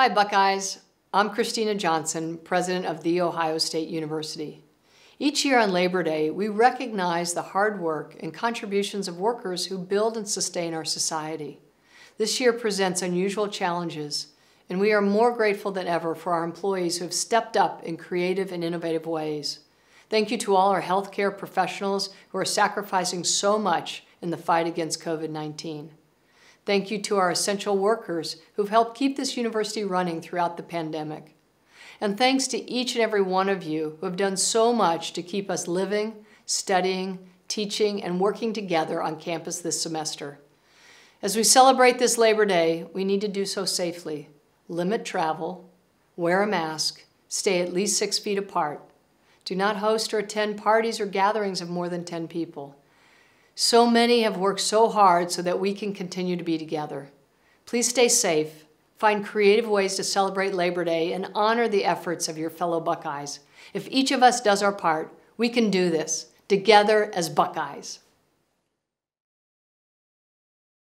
Hi, Buckeyes. I'm Kristina Johnson, president of The Ohio State University. Each year on Labor Day, we recognize the hard work and contributions of workers who build and sustain our society. This year presents unusual challenges, and we are more grateful than ever for our employees who have stepped up in creative and innovative ways. Thank you to all our healthcare professionals who are sacrificing so much in the fight against COVID 19. Thank you to our essential workers who've helped keep this university running throughout the pandemic. And thanks to each and every one of you who have done so much to keep us living, studying, teaching, and working together on campus this semester. As we celebrate this Labor Day, we need to do so safely. Limit travel, wear a mask, stay at least six feet apart. Do not host or attend parties or gatherings of more than 10 people. So many have worked so hard so that we can continue to be together. Please stay safe, find creative ways to celebrate Labor Day, and honor the efforts of your fellow Buckeyes. If each of us does our part, we can do this together as Buckeyes.